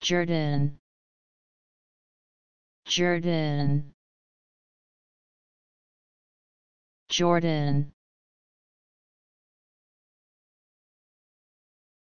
Jordan. Jordan. Jordan.